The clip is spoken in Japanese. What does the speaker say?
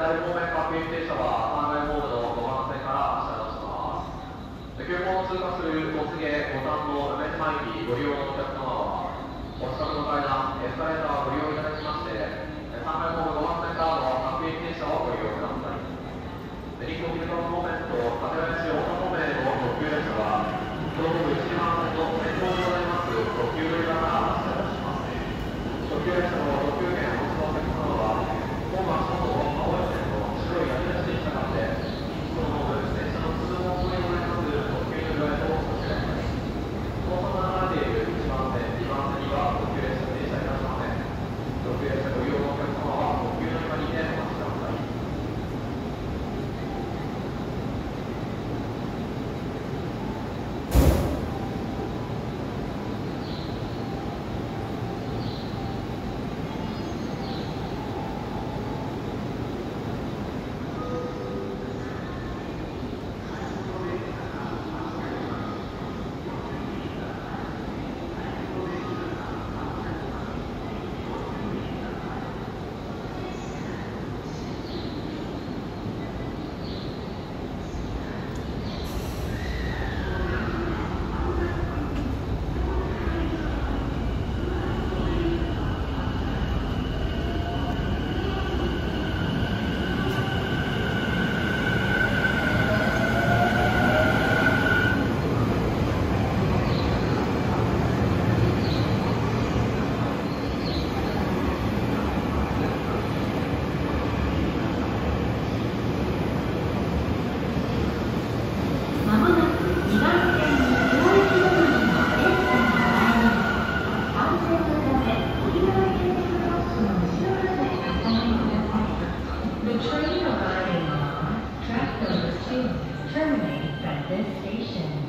方面各駅停車は案内モードの5番線から発車をします。急行を通過する小菅、五反の梅島駅ご利用のお客様は、お近くの階段、エスカレーターをご利用いただきまして、案内モード5番線からの各駅停車をご利用ください。日光ビルド方面と館林大 train arriving on track number two terminates at this station.